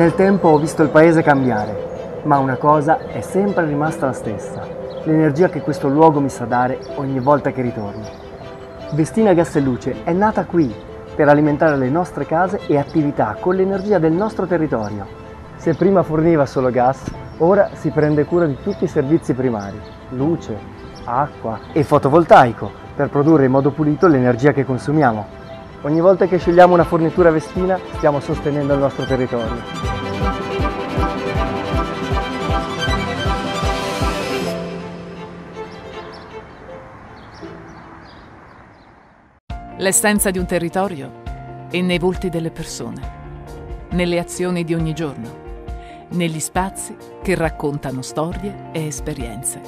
Nel tempo ho visto il paese cambiare, ma una cosa è sempre rimasta la stessa, l'energia che questo luogo mi sa dare ogni volta che ritorno. Vestina Gas e Luce è nata qui per alimentare le nostre case e attività con l'energia del nostro territorio. Se prima forniva solo gas, ora si prende cura di tutti i servizi primari, luce, acqua e fotovoltaico, per produrre in modo pulito l'energia che consumiamo. Ogni volta che scegliamo una fornitura vestina stiamo sostenendo il nostro territorio. L'essenza di un territorio è nei volti delle persone, nelle azioni di ogni giorno, negli spazi che raccontano storie e esperienze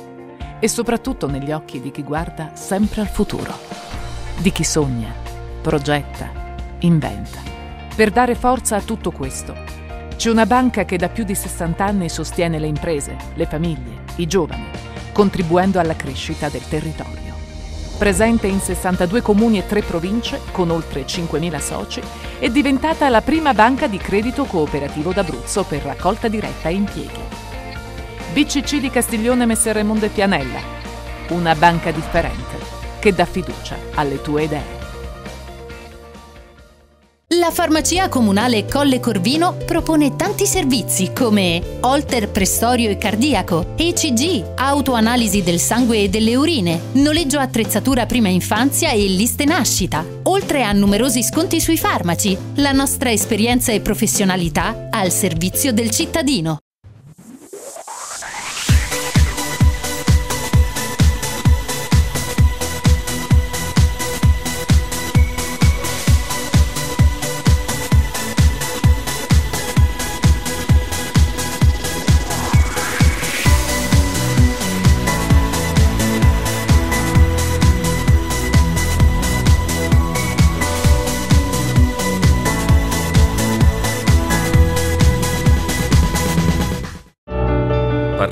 e soprattutto negli occhi di chi guarda sempre al futuro, di chi sogna progetta, inventa. Per dare forza a tutto questo, c'è una banca che da più di 60 anni sostiene le imprese, le famiglie, i giovani, contribuendo alla crescita del territorio. Presente in 62 comuni e 3 province, con oltre 5.000 soci, è diventata la prima banca di credito cooperativo d'Abruzzo per raccolta diretta e impieghi. BCC di Castiglione Messer Raimondo Pianella, una banca differente che dà fiducia alle tue idee. La farmacia comunale Colle Corvino propone tanti servizi come Holter prestorio e cardiaco, ECG, autoanalisi del sangue e delle urine, noleggio attrezzatura prima infanzia e liste nascita. Oltre a numerosi sconti sui farmaci, la nostra esperienza e professionalità al servizio del cittadino.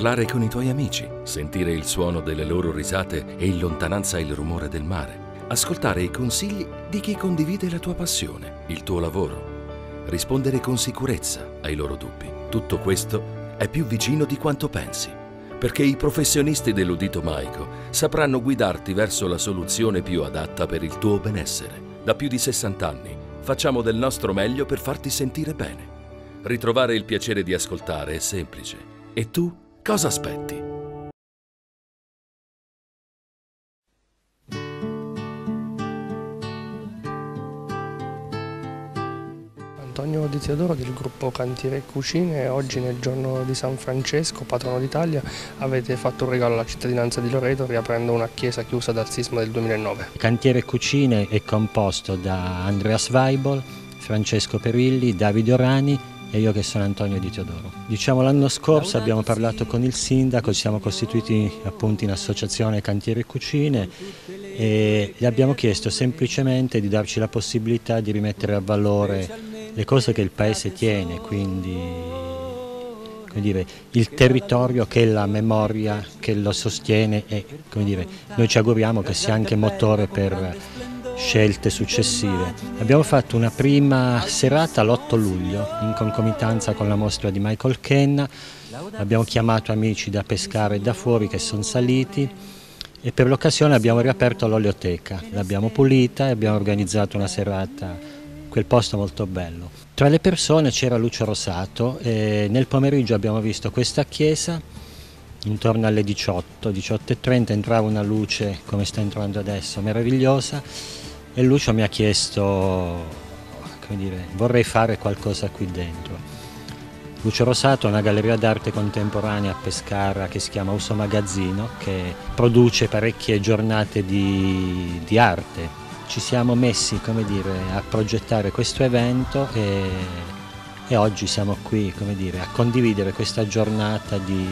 Parlare con i tuoi amici, sentire il suono delle loro risate e in lontananza il rumore del mare, ascoltare i consigli di chi condivide la tua passione, il tuo lavoro, rispondere con sicurezza ai loro dubbi. Tutto questo è più vicino di quanto pensi, perché i professionisti dell'udito maico sapranno guidarti verso la soluzione più adatta per il tuo benessere. Da più di 60 anni facciamo del nostro meglio per farti sentire bene. Ritrovare il piacere di ascoltare è semplice. E tu? Cosa aspetti? Antonio Di Teodoro del gruppo Cantiere Cucine oggi nel giorno di San Francesco, patrono d'Italia, avete fatto un regalo alla cittadinanza di Loreto riaprendo una chiesa chiusa dal sisma del 2009. Cantiere Cucine è composto da Andreas Weibol, Francesco Perilli, Davide Orani e io che sono Antonio Di Teodoro. Diciamo l'anno scorso abbiamo parlato con il sindaco, siamo costituiti appunto in associazione Cantiere e Cucine e gli abbiamo chiesto semplicemente di darci la possibilità di rimettere a valore le cose che il paese tiene, quindi dire, il territorio che è la memoria che lo sostiene e dire, noi ci auguriamo che sia anche motore per scelte successive. Abbiamo fatto una prima serata l'8 luglio in concomitanza con la mostra di Michael Kenna, abbiamo chiamato amici da pescare e da fuori che sono saliti e per l'occasione abbiamo riaperto l'olioteca, l'abbiamo pulita e abbiamo organizzato una serata, quel posto molto bello. Tra le persone c'era Lucio Rosato e nel pomeriggio abbiamo visto questa chiesa intorno alle 18, 18.30 entrava una luce come sta entrando adesso, meravigliosa e Lucio mi ha chiesto, dire, vorrei fare qualcosa qui dentro. Lucio Rosato è una galleria d'arte contemporanea a Pescara che si chiama Uso Magazzino, che produce parecchie giornate di, di arte. Ci siamo messi dire, a progettare questo evento e e oggi siamo qui dire, a condividere questa giornata di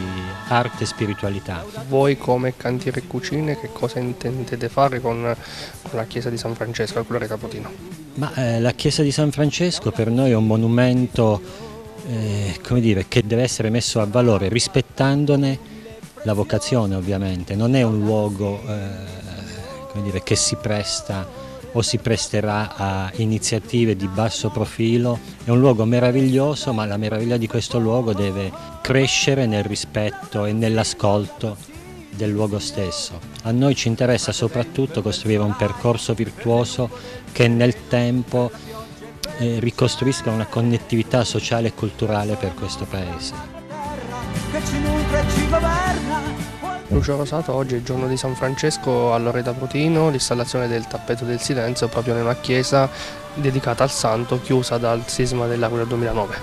arte e spiritualità. Voi come Cantiere Cucine che cosa intendete fare con, con la chiesa di San Francesco a Culare Capotino? Ma, eh, la chiesa di San Francesco per noi è un monumento eh, dire, che deve essere messo a valore rispettandone la vocazione ovviamente, non è un luogo eh, dire, che si presta o si presterà a iniziative di basso profilo. È un luogo meraviglioso, ma la meraviglia di questo luogo deve crescere nel rispetto e nell'ascolto del luogo stesso. A noi ci interessa soprattutto costruire un percorso virtuoso che nel tempo eh, ricostruisca una connettività sociale e culturale per questo paese. Lucio Rosato, oggi è il giorno di San Francesco a Loreta Protino, l'installazione del tappeto del silenzio proprio una chiesa dedicata al santo chiusa dal sisma dell'Aquila 2009.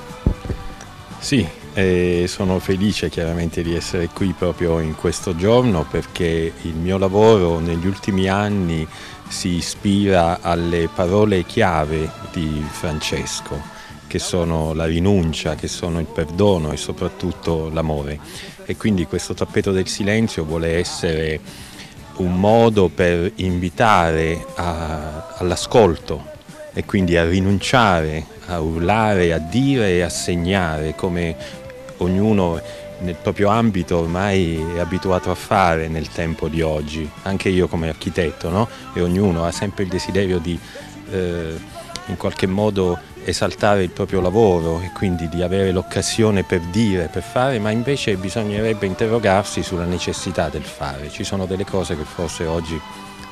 Sì, eh, sono felice chiaramente di essere qui proprio in questo giorno perché il mio lavoro negli ultimi anni si ispira alle parole chiave di Francesco, che sono la rinuncia, che sono il perdono e soprattutto l'amore. E quindi questo tappeto del silenzio vuole essere un modo per invitare all'ascolto e quindi a rinunciare, a urlare, a dire e a segnare come ognuno nel proprio ambito ormai è abituato a fare nel tempo di oggi, anche io come architetto, no? e ognuno ha sempre il desiderio di eh, in qualche modo esaltare il proprio lavoro e quindi di avere l'occasione per dire, per fare, ma invece bisognerebbe interrogarsi sulla necessità del fare. Ci sono delle cose che forse oggi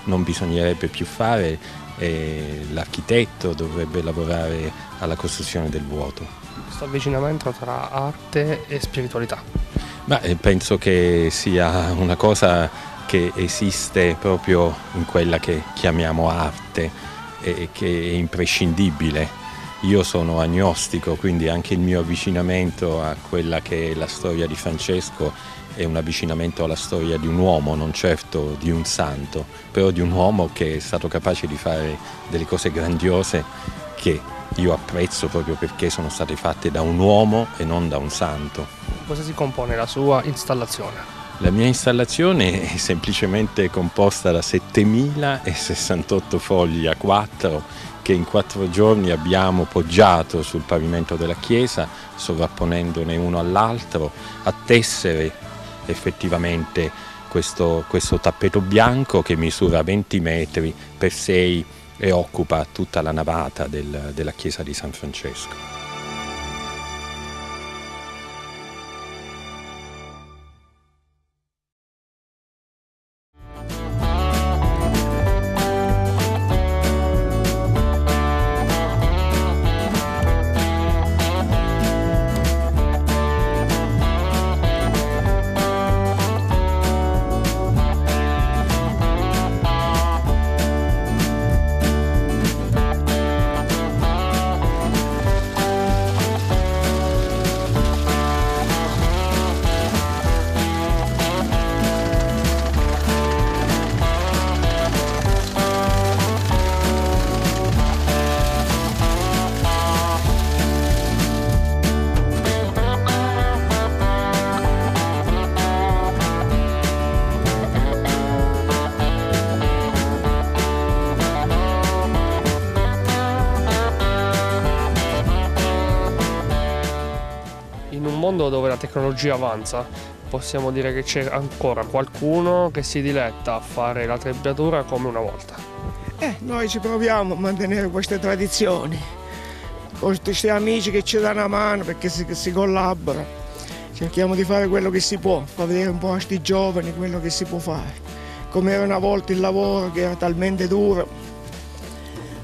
non bisognerebbe più fare e l'architetto dovrebbe lavorare alla costruzione del vuoto questo avvicinamento tra arte e spiritualità? Ma eh, penso che sia una cosa che esiste proprio in quella che chiamiamo arte e che è imprescindibile. Io sono agnostico, quindi anche il mio avvicinamento a quella che è la storia di Francesco è un avvicinamento alla storia di un uomo, non certo di un santo, però di un uomo che è stato capace di fare delle cose grandiose che io apprezzo proprio perché sono state fatte da un uomo e non da un santo. Cosa si compone la sua installazione? La mia installazione è semplicemente composta da 7068 fogli a 4 che in quattro giorni abbiamo poggiato sul pavimento della chiesa, sovrapponendone uno all'altro, a tessere effettivamente questo, questo tappeto bianco che misura 20 metri per 6 e occupa tutta la navata del, della chiesa di San Francesco. Mondo dove la tecnologia avanza possiamo dire che c'è ancora qualcuno che si diletta a fare la trebbiatura come una volta. Eh, noi ci proviamo a mantenere queste tradizioni, con questi amici che ci danno una mano perché si, si collabora. Cerchiamo di fare quello che si può, far vedere un po' a questi giovani quello che si può fare. Come era una volta il lavoro che era talmente duro,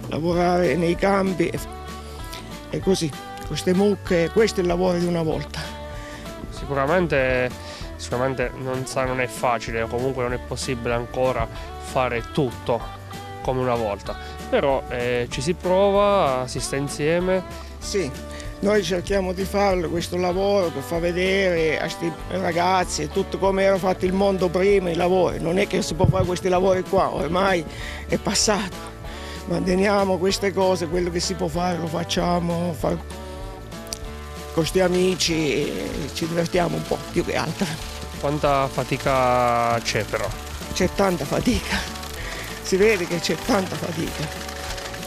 lavorare nei campi e così, queste mucche, questo è il lavoro di una volta. Sicuramente, sicuramente non, sa, non è facile, comunque non è possibile ancora fare tutto come una volta, però eh, ci si prova, si sta insieme. Sì, noi cerchiamo di farlo questo lavoro per far vedere a questi ragazzi tutto come era fatto il mondo prima, i lavori. Non è che si può fare questi lavori qua, ormai è passato. Manteniamo queste cose, quello che si può fare lo facciamo, far con questi amici ci divertiamo un po' più che altro. Quanta fatica c'è però? C'è tanta fatica, si vede che c'è tanta fatica.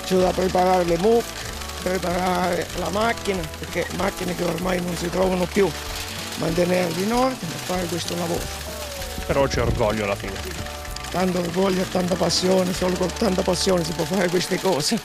C'è da preparare le mucche, preparare la macchina, perché macchine che ormai non si trovano più, mantenerle in ordine e fare questo lavoro. Però c'è orgoglio alla fine. tanto voglia, tanta passione, solo con tanta passione si può fare queste cose.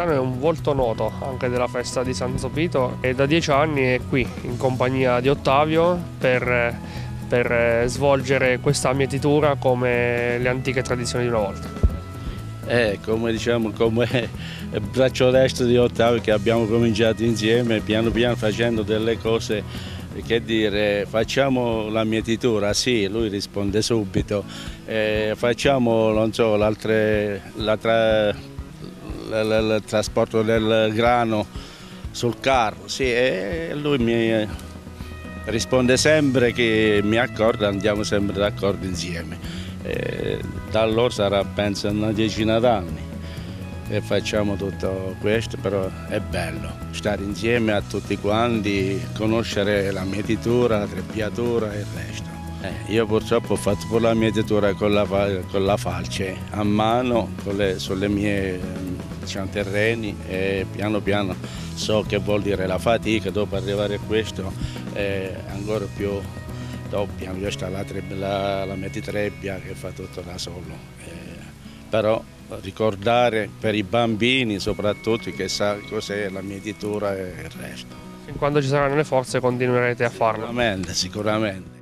Gaetano è un volto noto anche della festa di San Zopito e da dieci anni è qui in compagnia di Ottavio per, per svolgere questa mietitura come le antiche tradizioni di una volta. Eh, come diciamo, come braccio destro di Ottavio che abbiamo cominciato insieme, piano piano facendo delle cose che dire, facciamo la mietitura, sì, lui risponde subito, eh, facciamo, non so, l'altra il trasporto del grano sul carro, sì, e lui mi risponde sempre che mi accorda, andiamo sempre d'accordo insieme. E da allora sarà penso una decina d'anni e facciamo tutto questo, però è bello stare insieme a tutti quanti, conoscere la mietitura, la trebbiatura e il resto. Eh, io purtroppo ho fatto pure la mietitura con la, con la falce a mano le, sulle mie diciamo, terreni e piano piano so che vuol dire la fatica, dopo arrivare a questo è ancora più doppia, io sta la, la, la metitrebbia che fa tutto da solo. Eh, però ricordare per i bambini soprattutto che sa cos'è la mietitura e il resto. Fin quando ci saranno le forze continuerete a farlo? Sicuramente, sicuramente.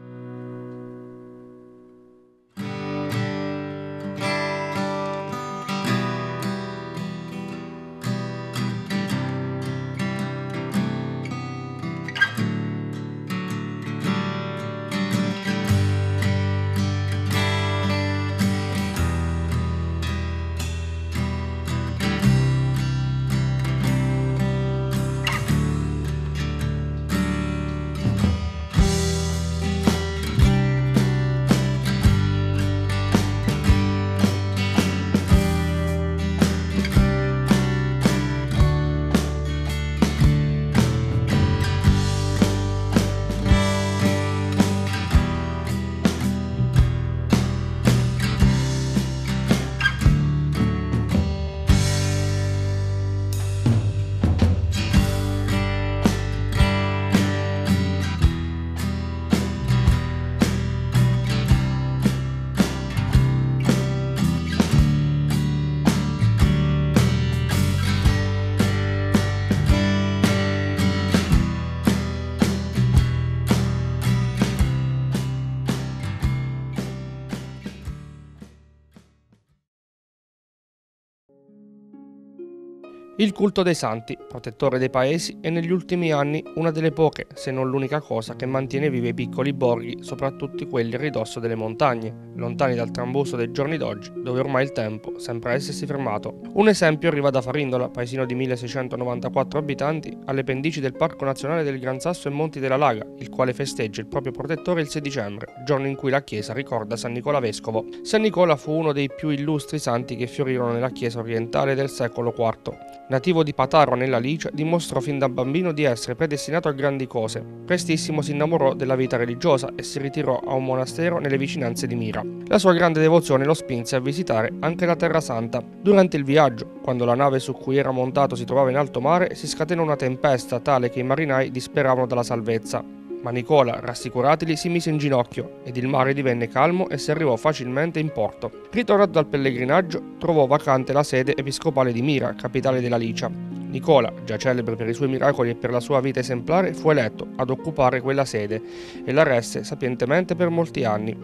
Il culto dei santi, protettore dei paesi, è negli ultimi anni una delle poche, se non l'unica cosa, che mantiene vivi i piccoli borghi, soprattutto quelli a ridosso delle montagne, lontani dal trambusto dei giorni d'oggi, dove ormai il tempo sembra essersi fermato. Un esempio arriva da Farindola, paesino di 1694 abitanti, alle pendici del Parco Nazionale del Gran Sasso e Monti della Laga, il quale festeggia il proprio protettore il 6 dicembre, giorno in cui la chiesa ricorda San Nicola Vescovo. San Nicola fu uno dei più illustri santi che fiorirono nella chiesa orientale del secolo IV. Nativo di Pataro nella Licia, dimostrò fin da bambino di essere predestinato a grandi cose. Prestissimo si innamorò della vita religiosa e si ritirò a un monastero nelle vicinanze di Mira. La sua grande devozione lo spinse a visitare anche la Terra Santa. Durante il viaggio, quando la nave su cui era montato si trovava in alto mare, si scatenò una tempesta tale che i marinai disperavano dalla salvezza ma Nicola, rassicurateli, si mise in ginocchio ed il mare divenne calmo e si arrivò facilmente in porto. Ritornato dal pellegrinaggio, trovò vacante la sede episcopale di Mira, capitale della Licia. Nicola, già celebre per i suoi miracoli e per la sua vita esemplare, fu eletto ad occupare quella sede e la resse sapientemente per molti anni.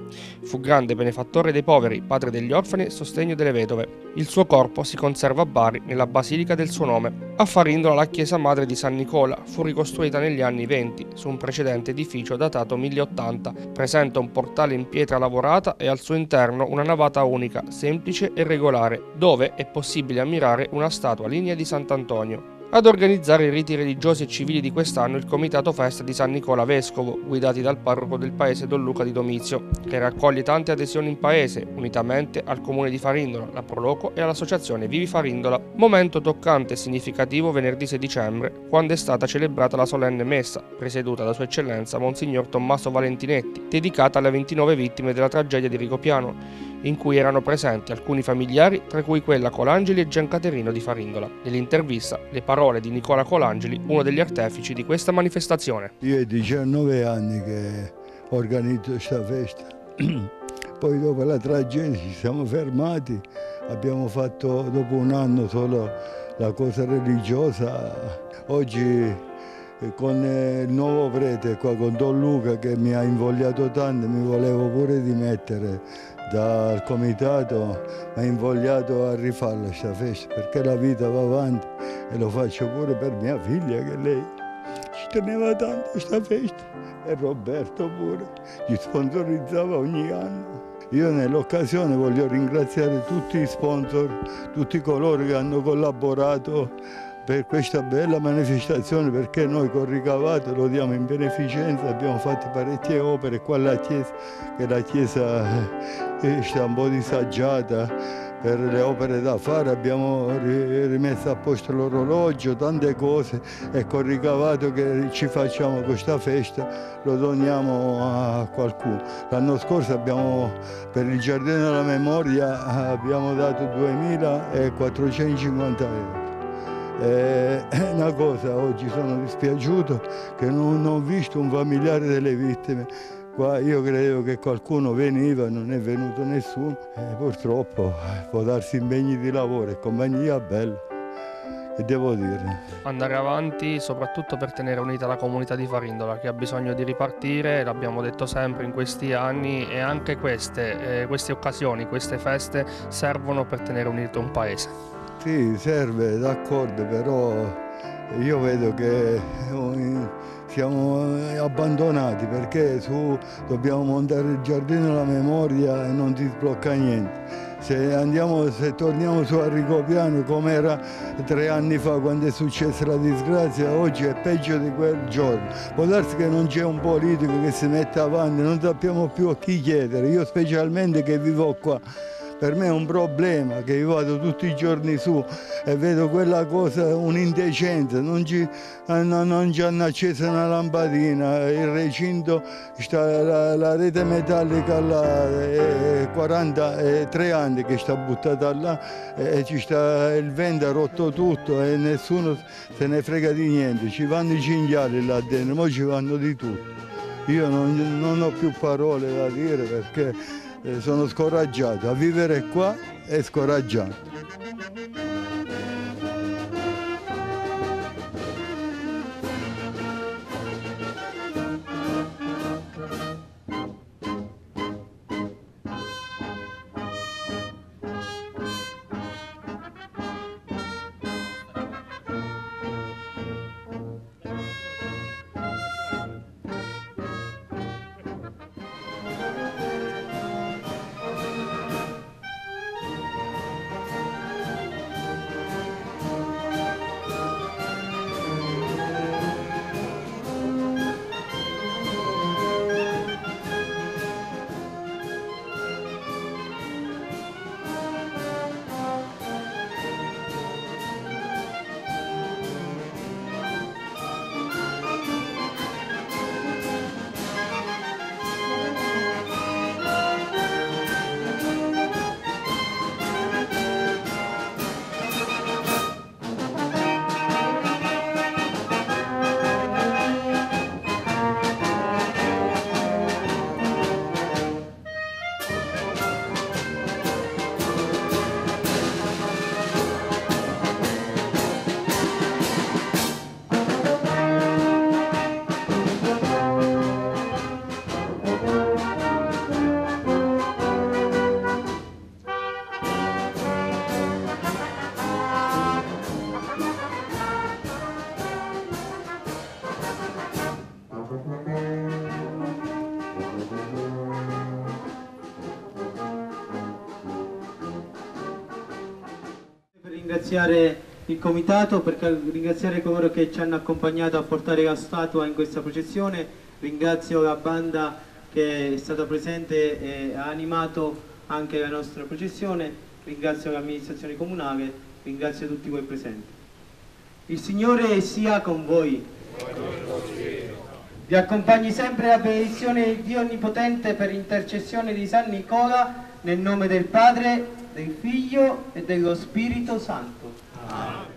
Fu grande benefattore dei poveri, padre degli orfani e sostegno delle vedove. Il suo corpo si conserva a Bari, nella basilica del suo nome. A Farindola la chiesa madre di San Nicola fu ricostruita negli anni 20 su un precedente edificio datato 1080. Presenta un portale in pietra lavorata e al suo interno una navata unica, semplice e regolare, dove è possibile ammirare una statua linea di Sant'Antonio. Ad organizzare i riti religiosi e civili di quest'anno il Comitato Festa di San Nicola Vescovo, guidati dal parroco del paese Don Luca di Domizio, che raccoglie tante adesioni in paese, unitamente al comune di Farindola, la Proloco e all'associazione Vivi Farindola. Momento toccante e significativo venerdì 6 dicembre, quando è stata celebrata la solenne messa, presieduta da Sua Eccellenza Monsignor Tommaso Valentinetti, dedicata alle 29 vittime della tragedia di Ricopiano, in cui erano presenti alcuni familiari, tra cui quella Colangeli e Giancaterino di Farindola. Nell'intervista le parole di Nicola Colangeli, uno degli artefici di questa manifestazione. Io ho 19 anni che organizzo questa festa, poi dopo la tragedia ci siamo fermati, abbiamo fatto dopo un anno solo la cosa religiosa, oggi con il nuovo prete qua con Don Luca che mi ha invogliato tanto, mi volevo pure dimettere dal comitato mi ha invogliato a rifarla questa festa perché la vita va avanti e lo faccio pure per mia figlia che lei ci teneva tanto questa festa e Roberto pure ci sponsorizzava ogni anno. Io nell'occasione voglio ringraziare tutti i sponsor, tutti coloro che hanno collaborato per questa bella manifestazione perché noi con ricavato lo diamo in beneficenza, abbiamo fatto parecchie opere qua alla chiesa, che la chiesa sta un po' disaggiata per le opere da fare, abbiamo rimesso a posto l'orologio, tante cose e con ricavato che ci facciamo questa festa lo doniamo a qualcuno. L'anno scorso abbiamo per il Giardino della Memoria abbiamo dato 2.450 euro. È una cosa, oggi sono dispiaciuto che non ho visto un familiare delle vittime. Qua io credevo che qualcuno veniva, non è venuto nessuno e purtroppo può darsi impegni di lavoro e compagnia bella. E devo dire. Andare avanti soprattutto per tenere unita la comunità di Farindola che ha bisogno di ripartire, l'abbiamo detto sempre in questi anni e anche queste, eh, queste occasioni, queste feste servono per tenere unito un paese. Sì, serve, d'accordo, però io vedo che siamo abbandonati perché su dobbiamo montare il giardino della memoria e non si sblocca niente. Se, andiamo, se torniamo su a Ricopiano come era tre anni fa quando è successa la disgrazia, oggi è peggio di quel giorno. Può darsi che non c'è un politico che si mette avanti, non sappiamo più a chi chiedere, io specialmente che vivo qua per me è un problema che io vado tutti i giorni su e vedo quella cosa, un'indecenza, non ci, eh, non ci hanno acceso una lampadina, il recinto, sta la, la rete metallica là, è 43 anni che sta buttata là e ci sta, il vento ha rotto tutto e nessuno se ne frega di niente, ci vanno i cinghiali là dentro, ora ci vanno di tutto. Io non, non ho più parole da dire perché sono scoraggiato, a vivere qua è scoraggiato. Ringraziare il comitato, per ringraziare coloro che ci hanno accompagnato a portare la statua in questa processione, ringrazio la banda che è stata presente e ha animato anche la nostra processione, ringrazio l'amministrazione comunale, ringrazio tutti voi presenti. Il Signore sia con voi. Vi accompagni sempre la benedizione di Dio Onnipotente per intercessione di San Nicola, nel nome del Padre, del Figlio e dello Spirito Santo. Amen.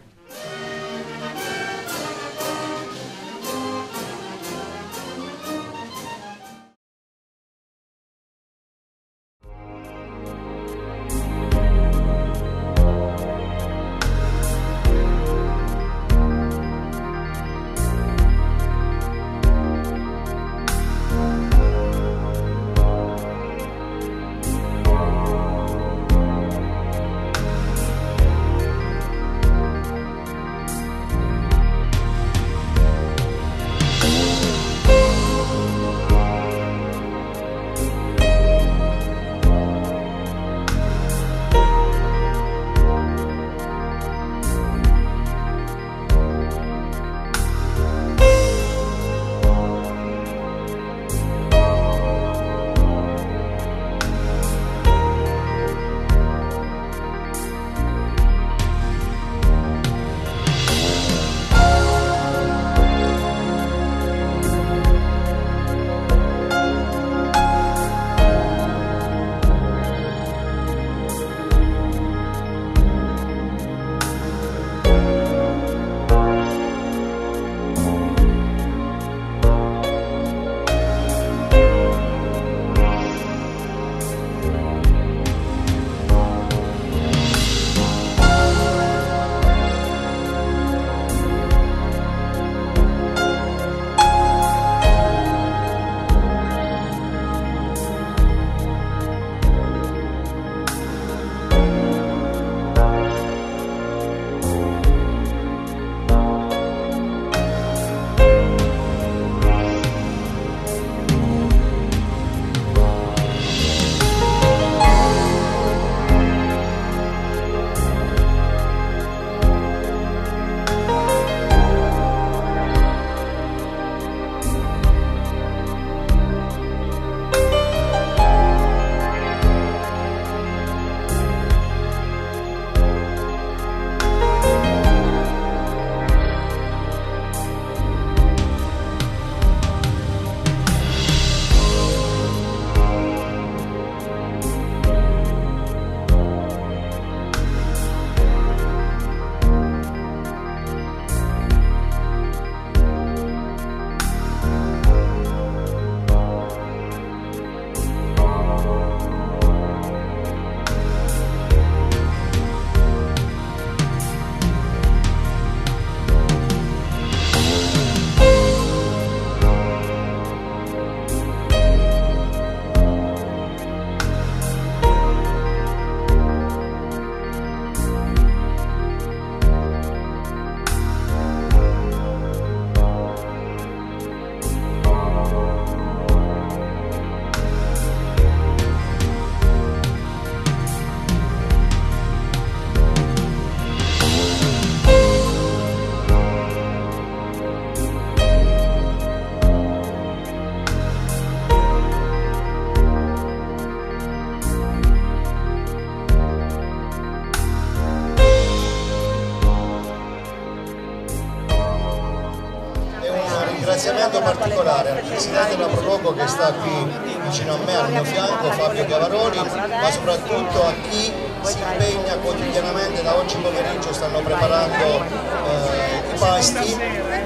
Presidente della Prologo che sta qui vicino a me, al mio fianco, Fabio Chiavaroli, ma soprattutto a chi si impegna quotidianamente, da oggi pomeriggio. Stanno preparando eh, i pasti,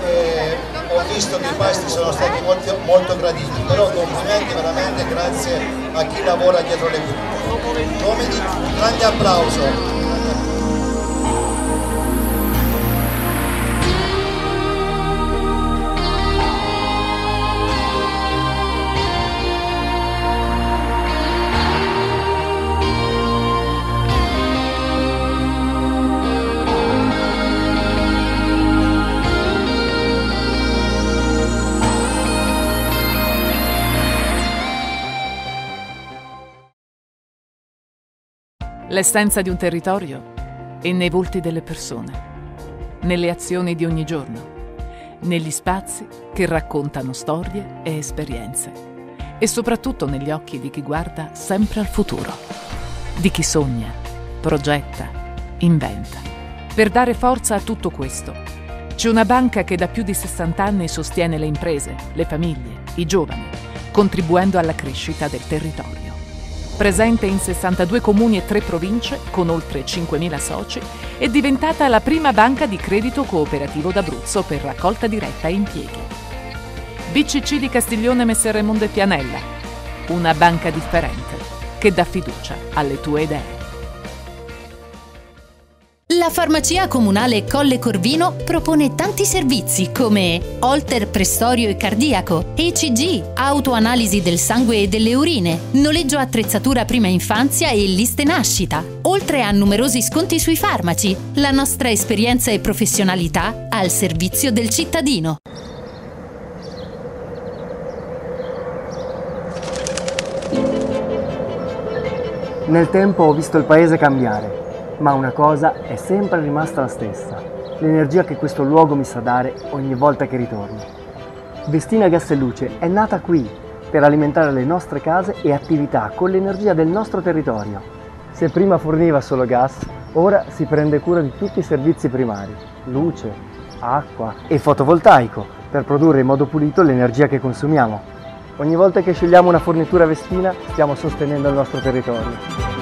eh, ho visto che i pasti sono stati molto, molto graditi, però complimenti veramente grazie a chi lavora dietro le quinte. Come di grande applauso L'essenza di un territorio e nei volti delle persone, nelle azioni di ogni giorno, negli spazi che raccontano storie e esperienze e soprattutto negli occhi di chi guarda sempre al futuro, di chi sogna, progetta, inventa. Per dare forza a tutto questo, c'è una banca che da più di 60 anni sostiene le imprese, le famiglie, i giovani, contribuendo alla crescita del territorio. Presente in 62 comuni e 3 province, con oltre 5.000 soci, è diventata la prima banca di credito cooperativo d'Abruzzo per raccolta diretta e impieghi. BCC di Castiglione Messer Raimondo Pianella, una banca differente che dà fiducia alle tue idee. La farmacia comunale Colle Corvino propone tanti servizi come Holter prestorio e cardiaco, ECG, autoanalisi del sangue e delle urine, noleggio attrezzatura prima infanzia e liste nascita. Oltre a numerosi sconti sui farmaci, la nostra esperienza e professionalità al servizio del cittadino. Nel tempo ho visto il paese cambiare, ma una cosa è sempre rimasta la stessa, l'energia che questo luogo mi sa dare ogni volta che ritorno. Vestina Gas e Luce è nata qui per alimentare le nostre case e attività con l'energia del nostro territorio. Se prima forniva solo gas, ora si prende cura di tutti i servizi primari, luce, acqua e fotovoltaico, per produrre in modo pulito l'energia che consumiamo. Ogni volta che scegliamo una fornitura vestina stiamo sostenendo il nostro territorio.